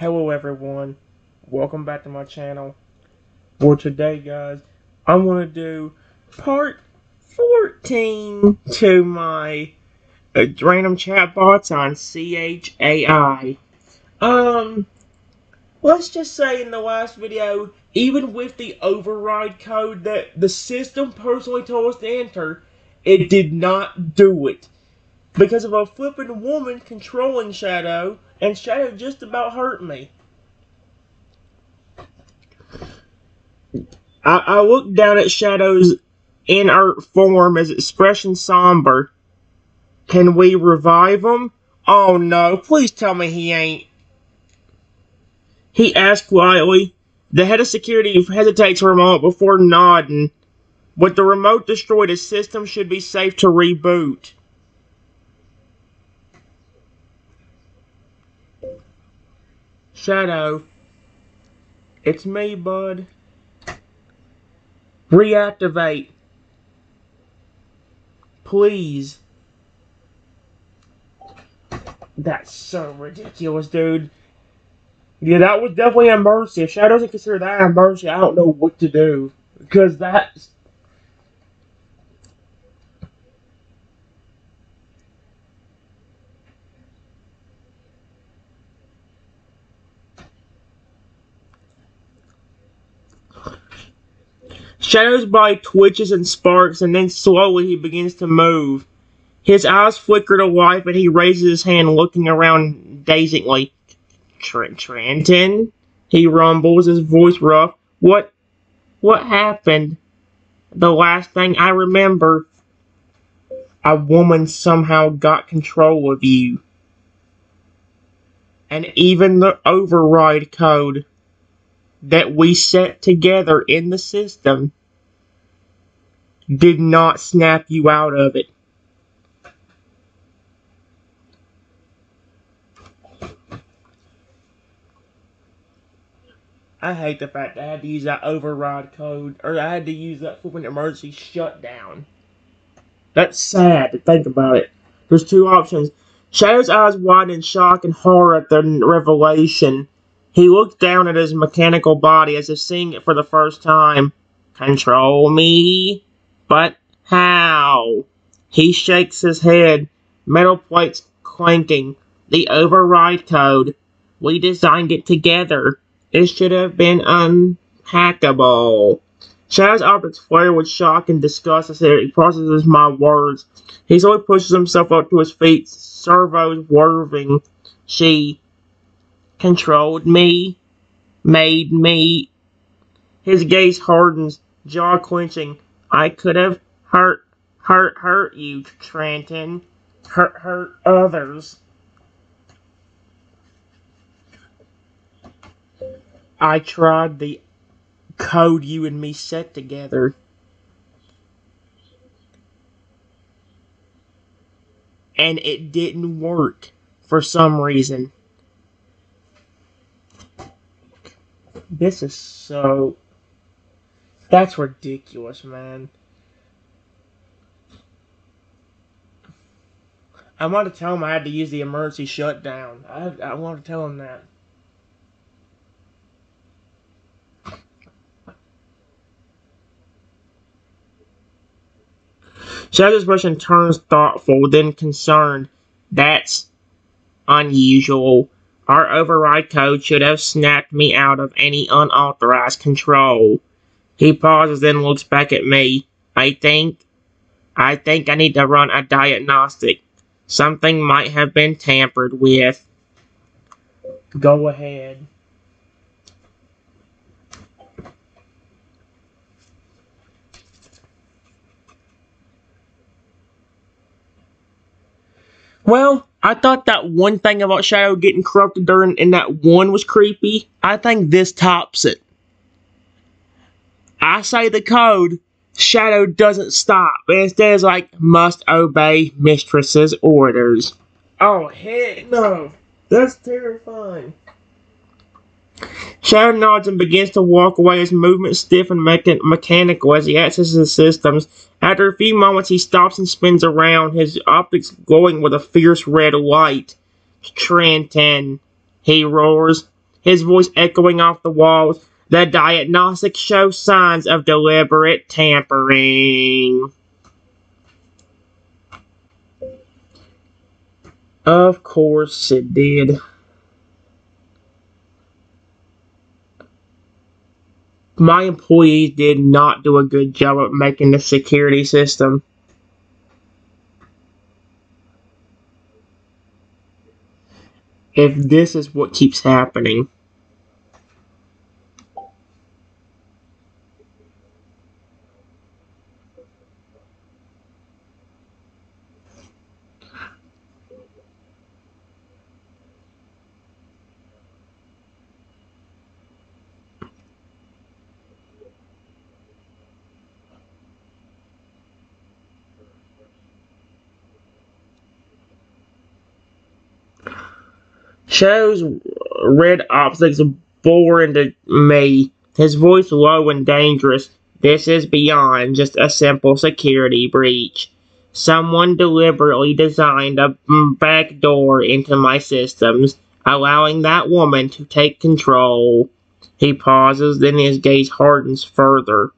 Hello everyone, welcome back to my channel. For today guys, I want to do part 14 to my uh, random chatbots on CHAI. Um, let's just say in the last video, even with the override code that the system personally told us to enter, it did not do it. Because of a flippin' woman controlling Shadow, and Shadow just about hurt me. I, I looked down at Shadow's inert form as expression somber. Can we revive him? Oh no, please tell me he ain't. He asked quietly. The head of security hesitates for a moment before nodding. With the remote destroyed, the system should be safe to reboot. Shadow. It's me, bud. Reactivate. Please. That's so ridiculous, dude. Yeah, that was definitely a mercy. If Shadow doesn't consider that a mercy, I don't know what to do. Because that's Shadow's body twitches and sparks, and then slowly he begins to move. His eyes flicker to life, and he raises his hand, looking around dazedly. Trenton? He rumbles, his voice rough. What? What happened? The last thing I remember. A woman somehow got control of you. And even the override code that we set together in the system did not snap you out of it. I hate the fact that I had to use that override code, or I had to use that flipping emergency shutdown. That's sad to think about it. There's two options. Shadow's eyes widen in shock and horror at the revelation. He looked down at his mechanical body as if seeing it for the first time. Control me? But how? He shakes his head, metal plates clanking. The override code. We designed it together. It should have been unhackable. Shadow's optics flare with shock and disgust as he processes my words. He slowly pushes himself up to his feet, servos whirring. She controlled me, made me. His gaze hardens, jaw clenching. I could have hurt, hurt, hurt you, Trenton. Hurt, hurt others. I tried the code you and me set together. And it didn't work for some reason. This is so... That's ridiculous, man. I want to tell him I had to use the emergency shutdown. I, I want to tell him that. Shadow's expression turns thoughtful, then concerned. That's unusual. Our override code should have snapped me out of any unauthorized control. He pauses, then looks back at me. I think... I think I need to run a diagnostic. Something might have been tampered with. Go ahead. Well, I thought that one thing about Shadow getting corrupted during in that one was creepy. I think this tops it. I say the code, Shadow doesn't stop. Instead, it's like, must obey mistress's orders. Oh, heck no. That's terrifying. Shadow nods and begins to walk away, his movements stiff and mecha mechanical as he accesses the systems. After a few moments, he stops and spins around, his optics glowing with a fierce red light. Trenton, he roars. his voice echoing off the walls. The diagnostic shows signs of deliberate tampering. Of course it did. My employees did not do a good job of making the security system. If this is what keeps happening. Shadow's red optics bore into me, his voice low and dangerous. This is beyond just a simple security breach. Someone deliberately designed a back door into my systems, allowing that woman to take control. He pauses, then his gaze hardens further.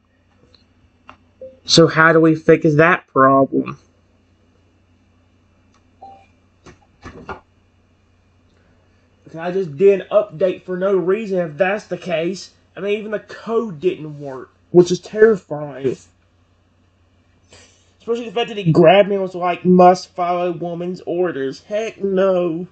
So how do we fix that problem? I just did an update for no reason if that's the case. I mean, even the code didn't work, which is terrifying. Especially the fact that he grabbed me and was like, must follow woman's orders. Heck no.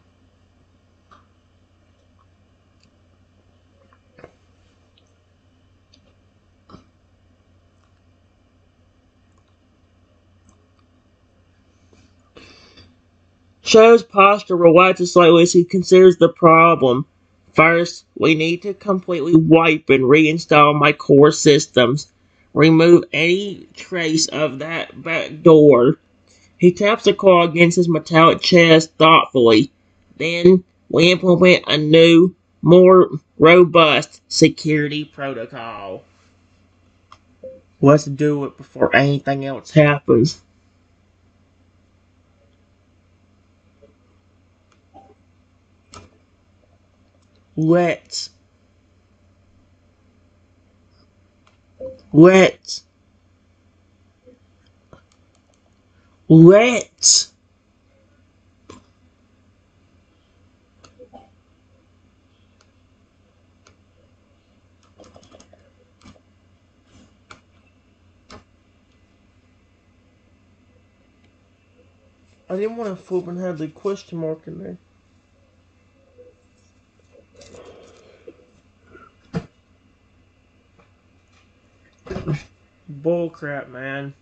Shadow's posture relaxes slightly as he considers the problem. First, we need to completely wipe and reinstall my core systems. Remove any trace of that back door. He taps the claw against his metallic chest thoughtfully. Then, we implement a new, more robust security protocol. Let's do it before anything else happens. Let's let's let's I didn't want to flip and have the question mark in there. Bullcrap, man.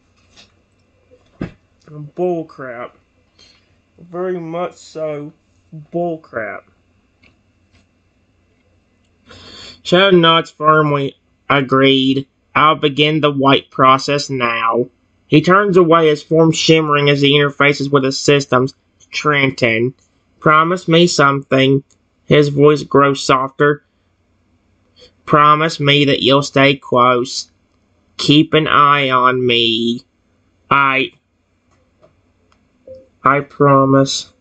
Bullcrap. Very much so. Bullcrap. Shadow nods firmly. Agreed. I'll begin the wipe process now. He turns away, his form shimmering as he interfaces with his systems. Trenton. Promise me something. His voice grows softer. Promise me that you'll stay close. Keep an eye on me. I... I promise.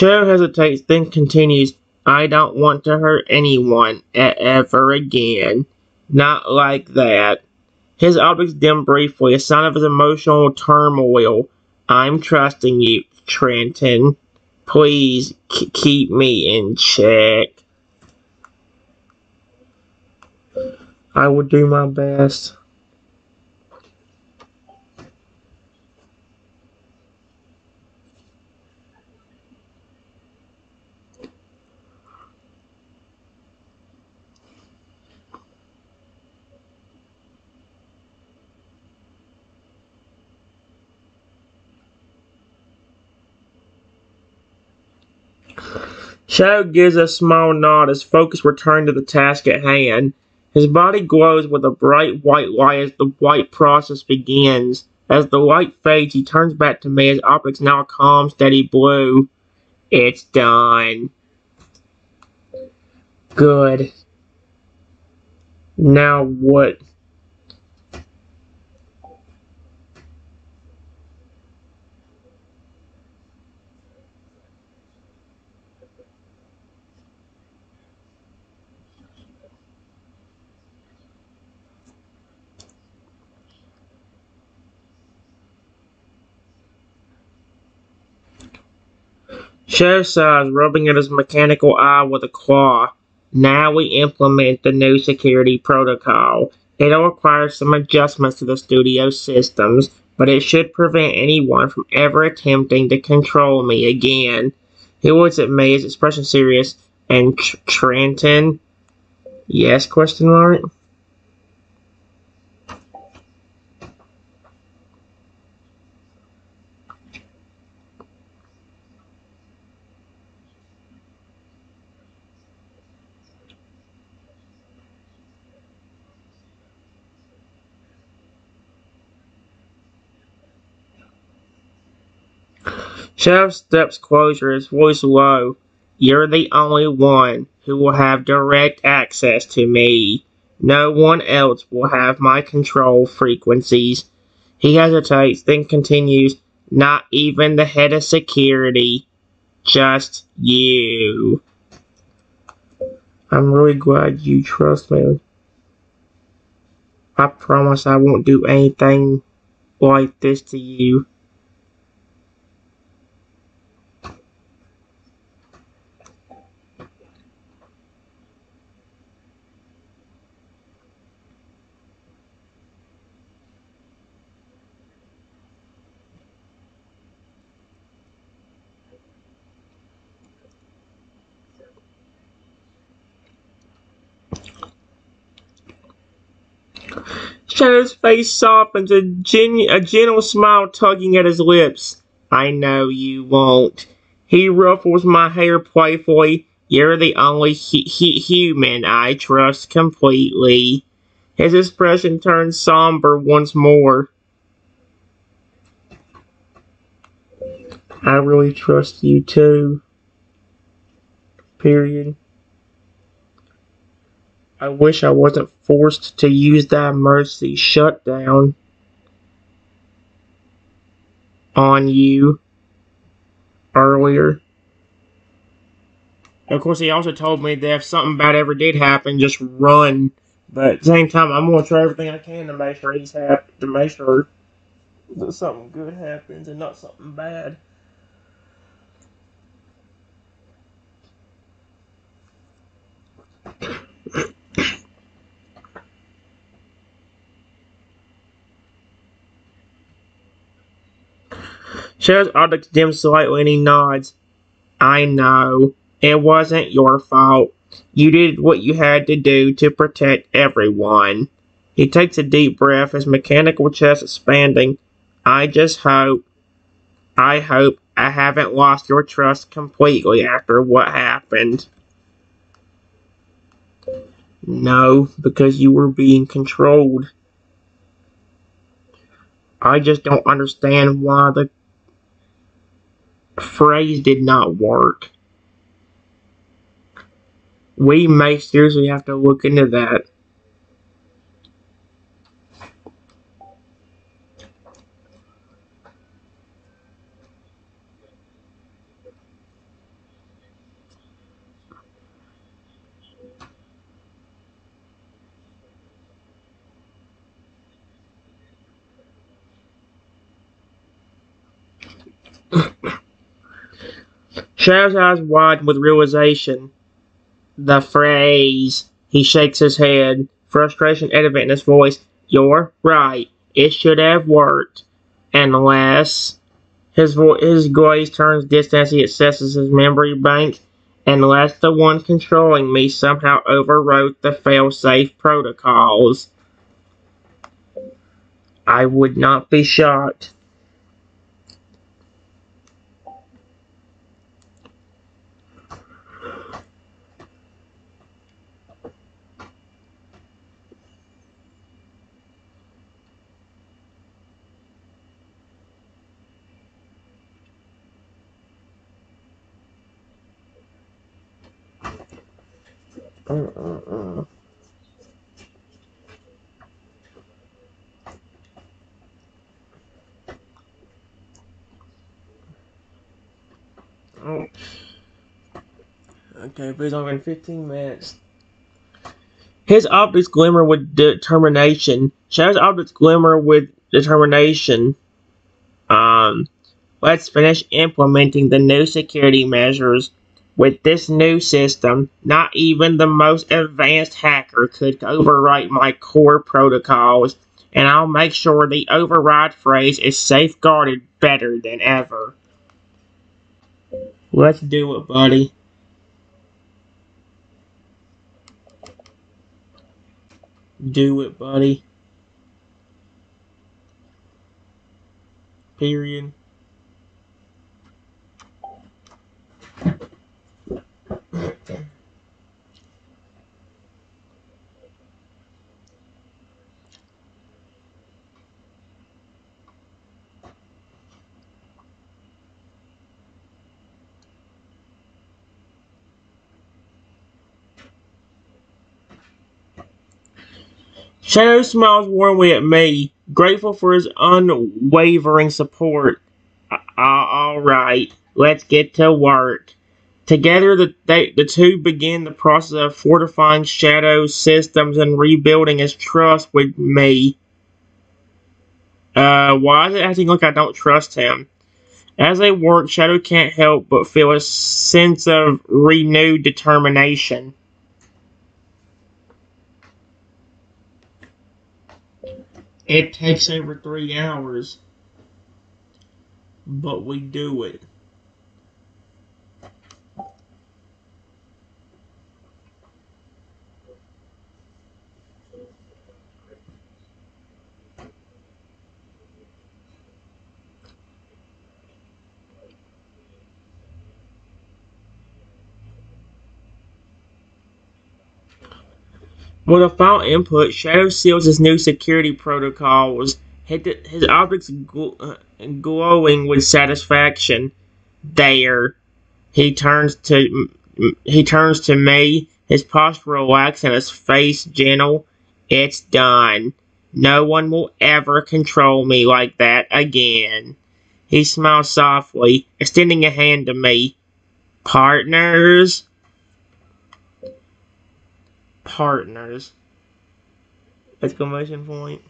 Shadow hesitates, then continues, I don't want to hurt anyone ever again. Not like that. His optics dim briefly, a sign of his emotional turmoil. I'm trusting you, Trenton. Please keep me in check. I will do my best. Shadow gives a small nod as focus returns to the task at hand. His body glows with a bright white light as the white process begins. As the light fades, he turns back to me, his optics now calm, steady blue. It's done. Good. Now what? Sighs, rubbing at his mechanical eye with a claw. Now we implement the new security protocol. It'll require some adjustments to the studio systems, but it should prevent anyone from ever attempting to control me again. He looks at me, his expression serious. And Tr Trenton? Yes, question mark? Sheriff steps closer, his voice low. You're the only one who will have direct access to me. No one else will have my control frequencies. He hesitates, then continues, Not even the head of security. Just you. I'm really glad you trust me. I promise I won't do anything like this to you. Shadow's face softens, a, a gentle smile tugging at his lips. I know you won't. He ruffles my hair playfully. You're the only human I trust completely. His expression turns somber once more. I really trust you too. Period. I wish I wasn't forced to use that emergency shutdown on you earlier. Of course, he also told me that if something bad ever did happen, just run. But at the same time, I'm gonna try everything I can to make sure he's happy, to make sure that something good happens and not something bad. Sheriff's optics dim slightly and he nods. I know. It wasn't your fault. You did what you had to do to protect everyone. He takes a deep breath, his mechanical chest expanding. I just hope, I hope I haven't lost your trust completely after what happened. No, because you were being controlled. I just don't understand why the phrase did not work. We may seriously have to look into that. Shadow's eyes widen with realization. The phrase. He shakes his head, frustration evident in his voice. You're right. It should have worked. Unless his vo- his gaze turns distant as he accesses his memory bank. Unless the one controlling me somehow overwrote the failsafe protocols. I would not be shocked. Uh-uh-uh. Oh. Okay, but it's only been 15 minutes. His optics glimmer with determination. Shadow's optics glimmer with determination. Um, let's finish implementing the new security measures. With this new system, not even the most advanced hacker could overwrite my core protocols, and I'll make sure the override phrase is safeguarded better than ever. Let's do it, buddy. Do it, buddy. Period. Shadow smiles warmly at me, grateful for his unwavering support. All right, let's get to work. Together, the, they, the two begin the process of fortifying Shadow's systems and rebuilding his trust with me. Uh, why is it acting like I don't trust him? As they work, Shadow can't help but feel a sense of renewed determination. It takes over three hours, but we do it. With a final input, Shadow seals his new security protocols, his objects uh, glowing with satisfaction. There, he turns to he turns to me, his posture relaxed and his face gentle. It's done. No one will ever control me like that again. He smiles softly, extending a hand to me. Partners? Partners. Exclamation point.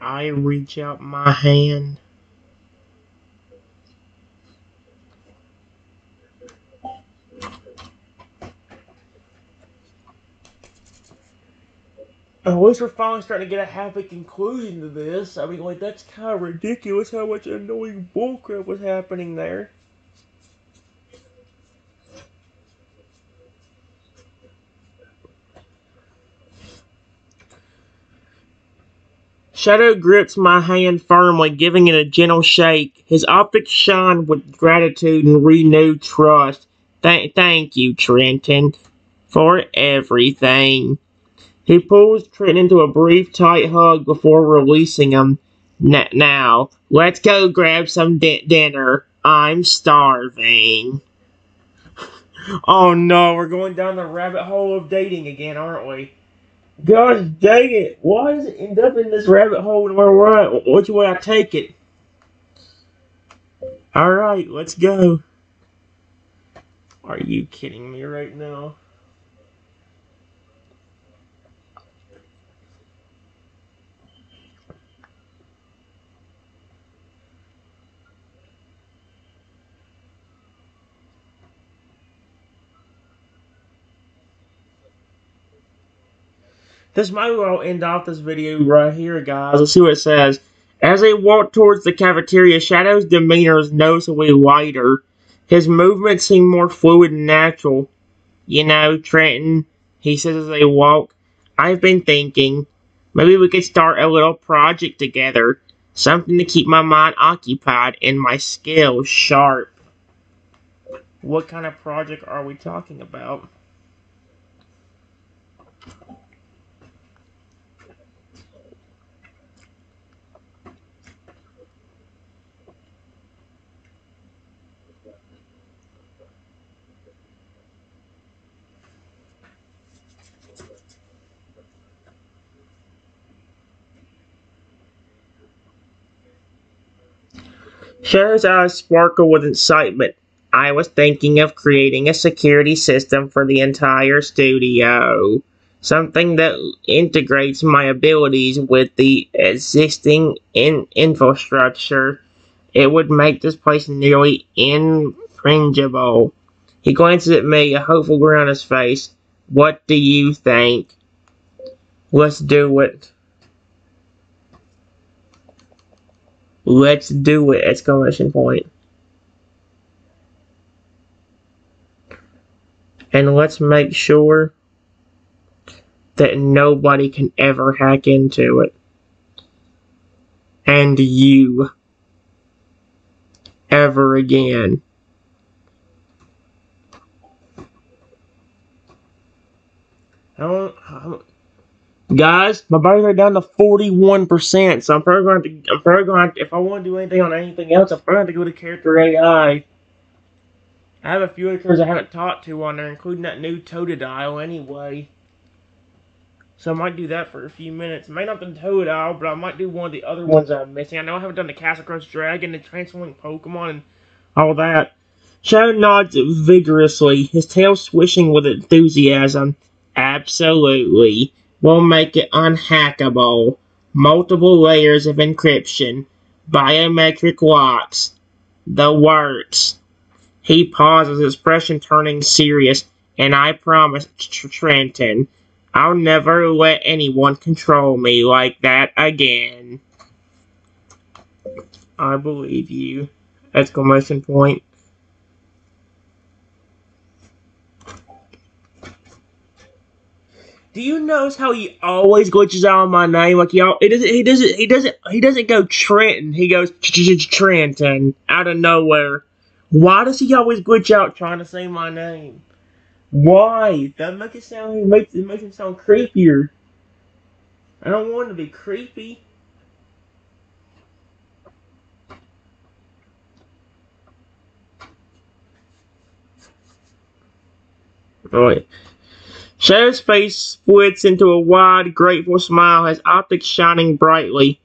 I reach out my hand. At least we're finally starting to get a happy conclusion to this. I mean, like, that's kind of ridiculous how much annoying bullcrap was happening there. Shadow grips my hand firmly, giving it a gentle shake. His optics shine with gratitude and renewed trust. Th thank you, Trenton, for everything. He pulls Trent into a brief, tight hug before releasing him. Now, let's go grab some di dinner. I'm starving. oh no, we're going down the rabbit hole of dating again, aren't we? Gosh dang it. Why does it end up in this rabbit hole where we're at? Which way I take it? Alright, let's go. Are you kidding me right now? This might well end off this video right here, guys. Let's see what it says. As they walk towards the cafeteria, Shadow's demeanor is noticeably lighter. His movements seem more fluid and natural. You know, Trenton, he says as they walk, I've been thinking, maybe we could start a little project together. Something to keep my mind occupied and my skills sharp. What kind of project are we talking about? Shadow's eyes sparkle with excitement. I was thinking of creating a security system for the entire studio. Something that integrates my abilities with the existing in- infrastructure. It would make this place nearly infringible. He glances at me, a hopeful grin on his face. What do you think? Let's do it. Let's do it! Exclamation point. And let's make sure that nobody can ever hack into it. And you. Ever again. I don't, I don't Guys, my batteries are down to 41%, so I'm probably going to, I'm probably going to, if I want to do anything on anything else, I'm probably going to go to character AI. I have a few characters I haven't talked to on there, including that new Totodile anyway. So I might do that for a few minutes. May not the Totodile, but I might do one of the other ones I'm missing. I know I haven't done the Castle Crest Dragon, the Transforming Pokemon, and all that. Shadow nods vigorously, his tail swishing with enthusiasm. Absolutely will make it unhackable. Multiple layers of encryption, biometric locks, the works. He pauses, his expression turning serious, and I promise Trenton, I'll never let anyone control me like that again. I believe you! Exclamation point. Do you notice how he always glitches out on my name? Like he, he doesn't, he doesn't, he doesn't, he doesn't go Trenton. He goes Trenton out of nowhere. Why does he always glitch out trying to say my name? Why? That makes it sound, it makes it makes him sound creepier. I don't want to be creepy. Alright. Shadow's face splits into a wide, grateful smile, his optics shining brightly.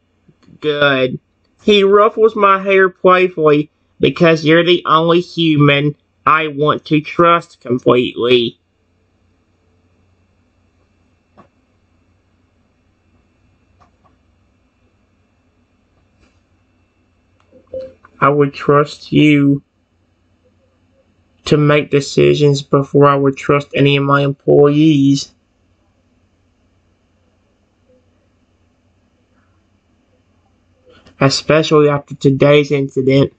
Good. He ruffles my hair playfully because you're the only human I want to trust completely. I would trust you to make decisions before I would trust any of my employees. Especially after today's incident.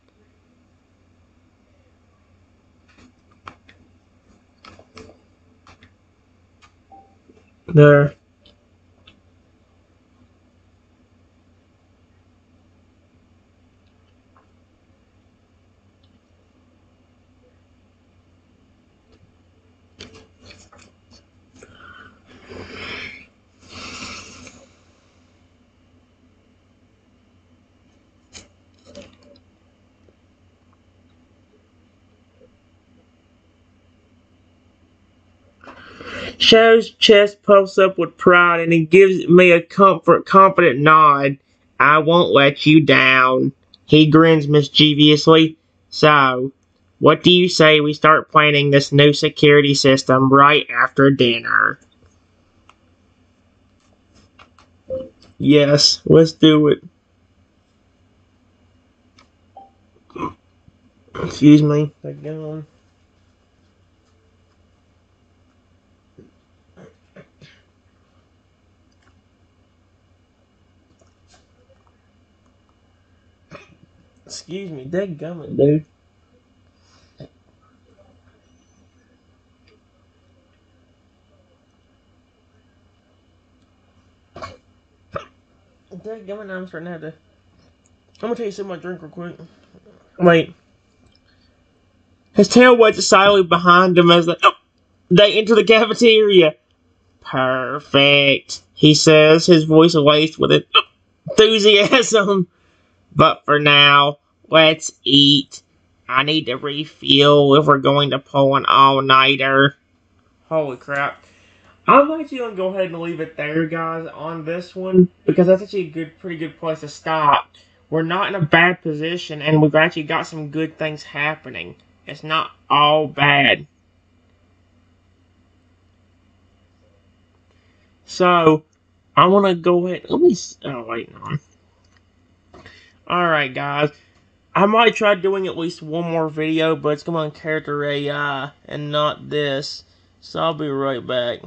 There. Shadow's chest puffs up with pride and he gives me a comfort, confident nod. I won't let you down. He grins mischievously. So, what do you say we start planning this new security system right after dinner? Yes, let's do it. Excuse me. Again. Excuse me, dead gummit, dude. Dead gummit, I'm starting to have to. I'm gonna take a sip of my drink real quick. Wait. His tail wags silently behind him as they, oh, they enter the cafeteria. Perfect, he says, his voice laced with oh, enthusiasm. But for now, let's eat. I need to refuel if we're going to pull an all-nighter. Holy crap. I'm actually going to go ahead and leave it there, guys, on this one. Because that's actually a good, pretty good place to stop. we're not in a bad position, and we've actually got some good things happening. It's not all bad. So, I want to go ahead. Let me. Oh, wait, no. Alright, guys. I might try doing at least one more video, but it's going to on character AI and not this. So I'll be right back.